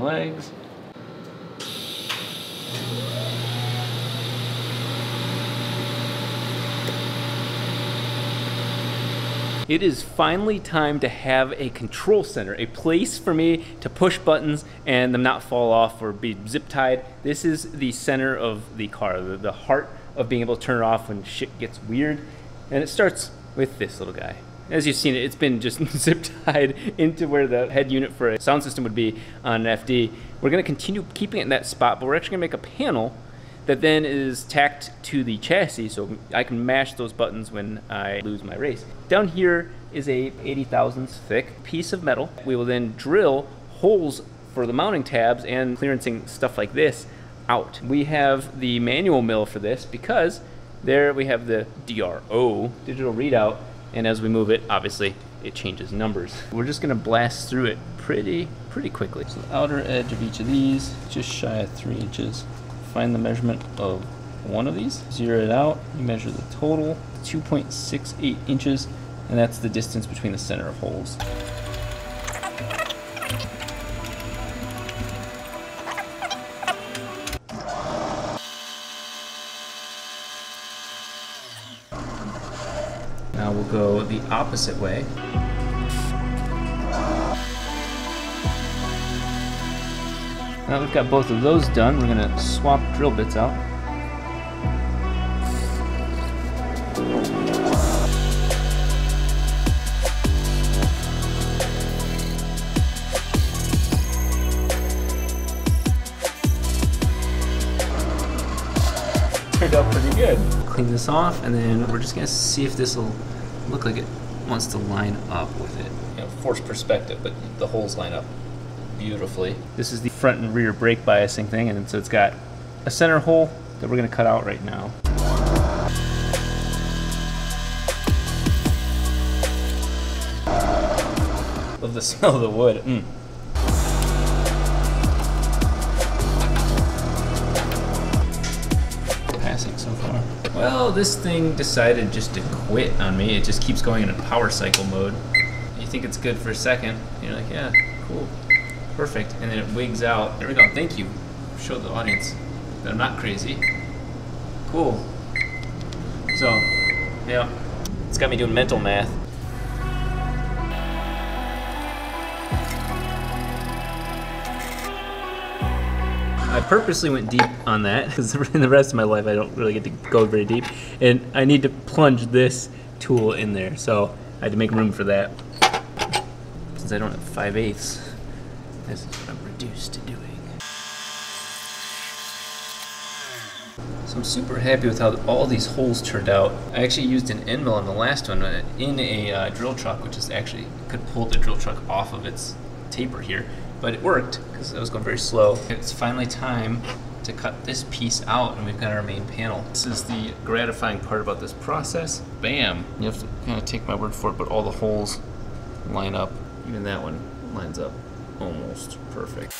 my legs. It is finally time to have a control center, a place for me to push buttons and them not fall off or be zip tied. This is the center of the car, the, the heart of being able to turn it off when shit gets weird. And it starts with this little guy. As you've seen it, it's been just zip tied into where the head unit for a sound system would be on an FD. We're gonna continue keeping it in that spot, but we're actually gonna make a panel that then is tacked to the chassis so I can mash those buttons when I lose my race. Down here is a 80 thousandths thick piece of metal. We will then drill holes for the mounting tabs and clearancing stuff like this out. We have the manual mill for this because there we have the DRO, digital readout, and as we move it, obviously, it changes numbers. We're just gonna blast through it pretty, pretty quickly. So the outer edge of each of these, just shy of three inches find the measurement of one of these, zero it out, you measure the total, 2.68 inches, and that's the distance between the center of holes. Now we'll go the opposite way. Now we've got both of those done, we're gonna swap drill bits out. Turned out pretty good. Clean this off, and then we're just gonna see if this will look like it wants to line up with it. You know, forced perspective, but the holes line up beautifully. This is the front and rear brake biasing thing, and so it's got a center hole that we're gonna cut out right now. Love the smell of the wood. Mm. Well, this thing decided just to quit on me. It just keeps going in a power cycle mode. You think it's good for a second. You're like, yeah, cool. Perfect. And then it wigs out. There we go. Thank you. Show the audience that I'm not crazy. Cool. So, yeah. It's got me doing mental math. I purposely went deep on that because in the rest of my life I don't really get to go very deep. And I need to plunge this tool in there. So I had to make room for that. Since I don't have 5 eighths. This is what I'm reduced to doing. So I'm super happy with how all these holes turned out. I actually used an end mill on the last one uh, in a uh, drill chuck, which is actually could pull the drill chuck off of its taper here, but it worked because I was going very slow. It's finally time to cut this piece out and we've got our main panel. This is the gratifying part about this process. Bam! You have to kind of take my word for it, but all the holes line up. Even that one lines up almost perfect.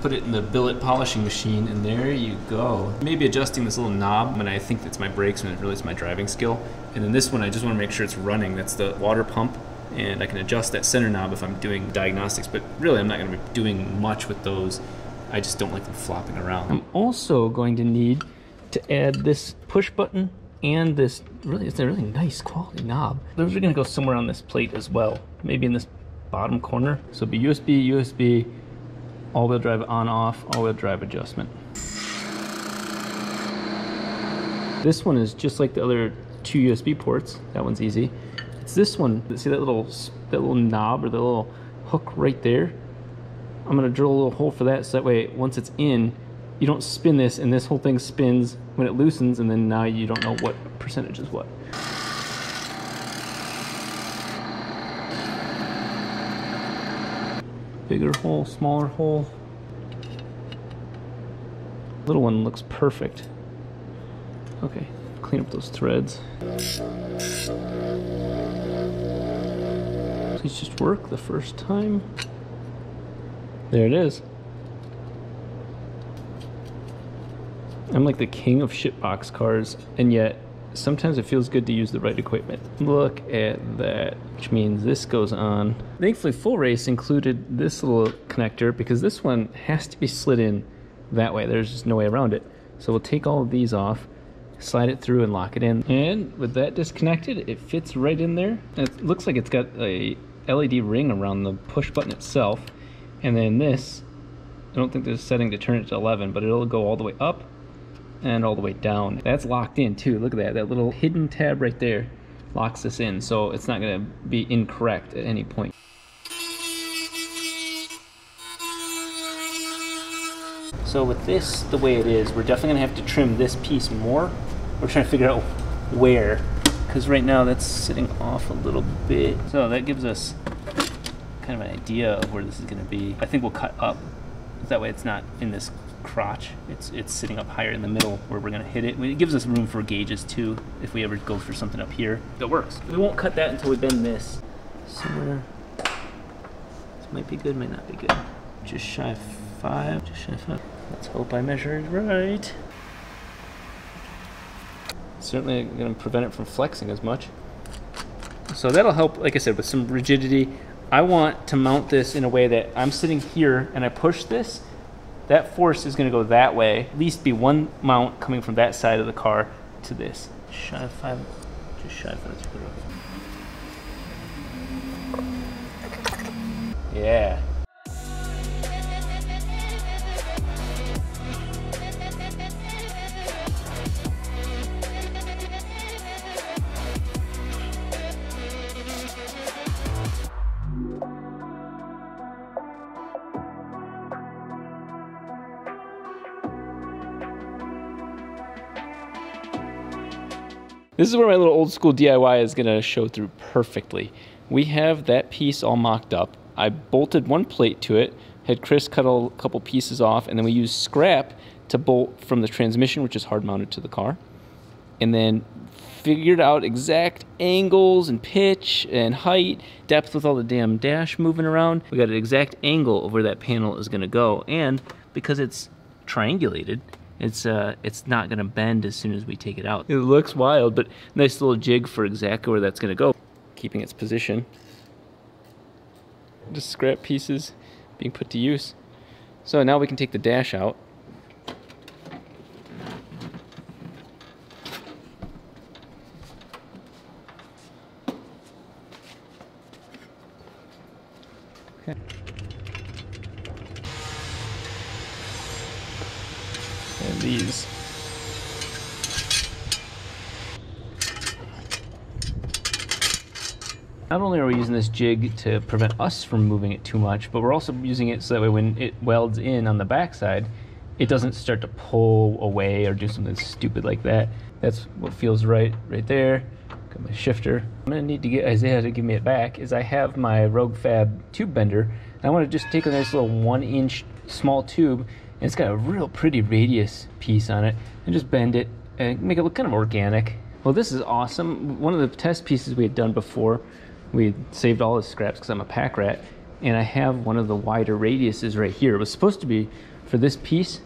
Put it in the billet polishing machine and there you go. Maybe adjusting this little knob when I think it's my brakes when it really is my driving skill. And then this one I just want to make sure it's running. That's the water pump and I can adjust that center knob if I'm doing diagnostics, but really I'm not going to be doing much with those. I just don't like them flopping around. I'm also going to need to add this push button and this really it's a really nice quality knob. Those are going to go somewhere on this plate as well, maybe in this bottom corner. So it'll be USB, USB, all-wheel drive on-off, all-wheel drive adjustment. This one is just like the other two USB ports. That one's easy. It's this one. See that little that little knob or the little hook right there? I'm gonna drill a little hole for that so that way once it's in, you don't spin this and this whole thing spins when it loosens and then now you don't know what percentage is what. Bigger hole, smaller hole. Little one looks perfect. Okay, clean up those threads. Please just work the first time. There it is. I'm like the king of shitbox cars, and yet sometimes it feels good to use the right equipment. Look at that, which means this goes on. Thankfully, Full Race included this little connector because this one has to be slid in that way. There's just no way around it. So we'll take all of these off, slide it through and lock it in. And with that disconnected, it fits right in there. It looks like it's got a LED ring around the push button itself. And then this, I don't think there's a setting to turn it to 11, but it'll go all the way up and all the way down. That's locked in too. Look at that. That little hidden tab right there locks this in, so it's not going to be incorrect at any point. So with this the way it is, we're definitely going to have to trim this piece more. We're trying to figure out where, because right now that's sitting off a little bit. So that gives us kind of an idea of where this is going to be. I think we'll cut up. That way it's not in this crotch. It's it's sitting up higher in the middle where we're going to hit it. It gives us room for gauges too if we ever go for something up here that works. We won't cut that until we bend this. Somewhere. This might be good, might not be good. Just shy of five, just shy of five. Let's hope I measured right. Certainly going to prevent it from flexing as much. So that'll help, like I said, with some rigidity. I want to mount this in a way that I'm sitting here and I push this that force is going to go that way. At least be one mount coming from that side of the car to this. Shy of five, just shy of five. Yeah. This is where my little old school DIY is gonna show through perfectly. We have that piece all mocked up. I bolted one plate to it, had Chris cut a couple pieces off, and then we used scrap to bolt from the transmission, which is hard mounted to the car. And then figured out exact angles and pitch and height, depth with all the damn dash moving around. We got an exact angle of where that panel is gonna go. And because it's triangulated, it's uh it's not gonna bend as soon as we take it out. It looks wild, but nice little jig for exactly where that's gonna go. Keeping its position. Just scrap pieces being put to use. So now we can take the dash out. Okay. and these. Not only are we using this jig to prevent us from moving it too much, but we're also using it so that way when it welds in on the backside, it doesn't start to pull away or do something stupid like that. That's what feels right right there. Got my shifter. I'm gonna need to get Isaiah to give me it back is I have my Rogue Fab tube bender. I wanna just take a nice little one inch small tube and it's got a real pretty radius piece on it and just bend it and make it look kind of organic. Well, this is awesome. One of the test pieces we had done before, we saved all the scraps because I'm a pack rat, and I have one of the wider radiuses right here. It was supposed to be for this piece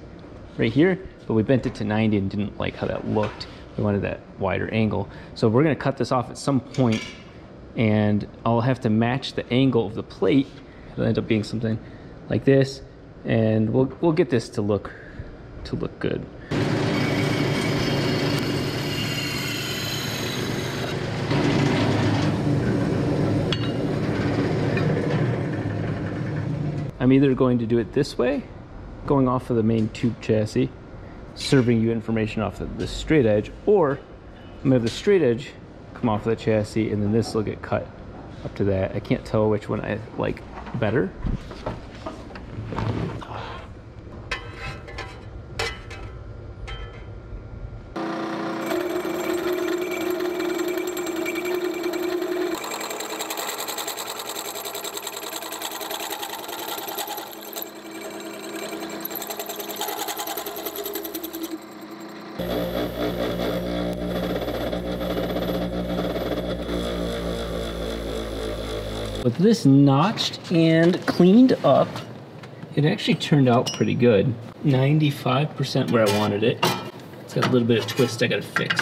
right here, but we bent it to 90 and didn't like how that looked. We wanted that wider angle. So we're gonna cut this off at some point and I'll have to match the angle of the plate. It'll end up being something like this and we'll we'll get this to look to look good. I'm either going to do it this way, going off of the main tube chassis, serving you information off of the straight edge, or I'm gonna have the straight edge come off of the chassis and then this will get cut up to that. I can't tell which one I like better. With this notched and cleaned up, it actually turned out pretty good. 95% where I wanted it. It's got a little bit of twist I gotta fix.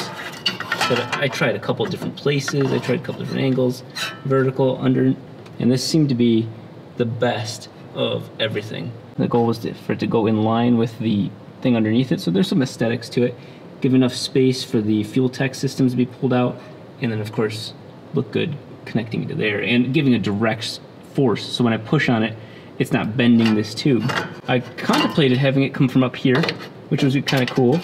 But I tried a couple different places, I tried a couple different angles, vertical, under, and this seemed to be the best of everything. The goal was to, for it to go in line with the thing underneath it, so there's some aesthetics to it. Give enough space for the FuelTech systems to be pulled out, and then of course, look good connecting it to there, and giving a direct force, so when I push on it, it's not bending this tube. I contemplated having it come from up here, which was kind of cool,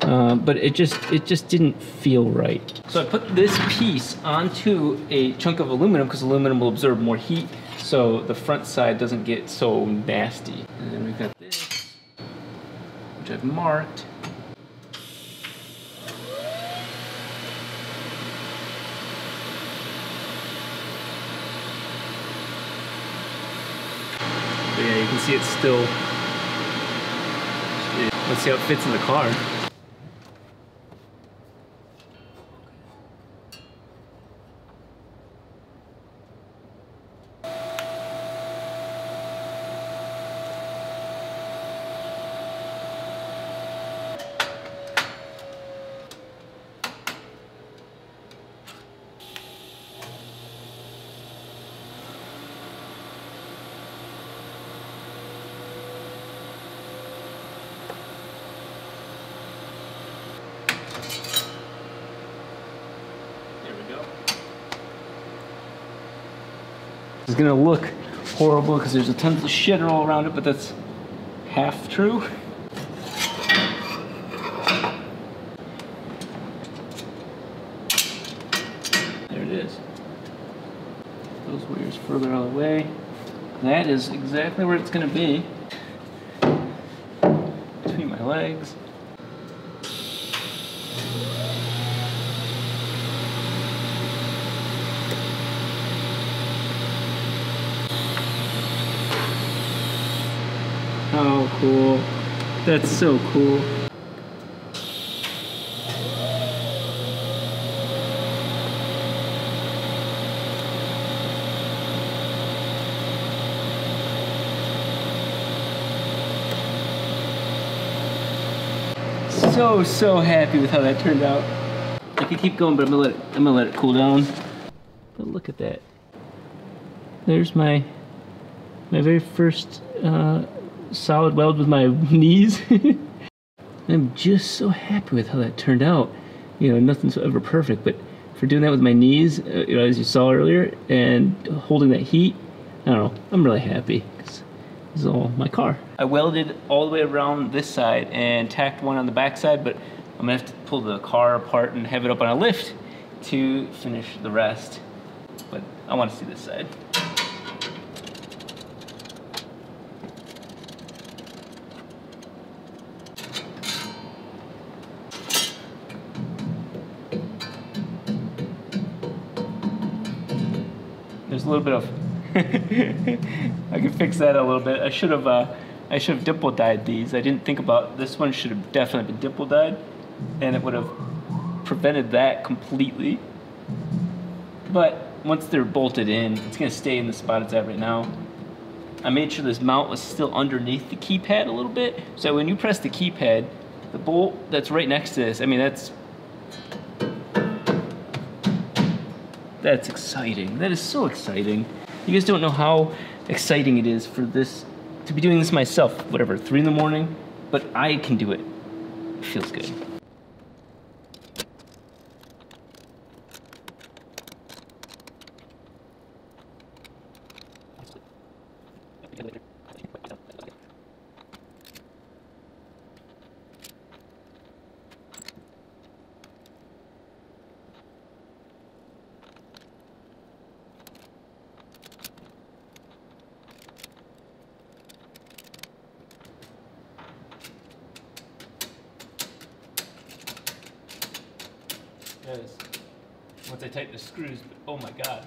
uh, but it just it just didn't feel right. So I put this piece onto a chunk of aluminum because aluminum will absorb more heat, so the front side doesn't get so nasty. And then we've got this, which I've marked. You can see it's still. Let's see how it fits in the car. It's gonna look horrible because there's a ton of shit all around it, but that's half true. There it is. Those wires further out of the way. That is exactly where it's gonna be. Between my legs. Oh, cool. That's so cool. So, so happy with how that turned out. I could keep going, but I'm gonna let it, I'm gonna let it cool down. But look at that. There's my my very first uh, solid weld with my knees. I'm just so happy with how that turned out. You know, nothing's ever perfect, but for doing that with my knees, uh, you know, as you saw earlier, and holding that heat, I don't know, I'm really happy. 'cause This is all my car. I welded all the way around this side and tacked one on the back side, but I'm gonna have to pull the car apart and have it up on a lift to finish the rest. But I wanna see this side. There's a little bit of. I can fix that a little bit. I should have. Uh, I should have dimple dyed these. I didn't think about this one. Should have definitely been dimple dyed, and it would have prevented that completely. But once they're bolted in, it's gonna stay in the spot it's at right now. I made sure this mount was still underneath the keypad a little bit, so when you press the keypad, the bolt that's right next to this. I mean, that's That's exciting. That is so exciting. You guys don't know how exciting it is for this to be doing this myself. Whatever, three in the morning, but I can do it. Feels good. I tighten the screws, oh my god.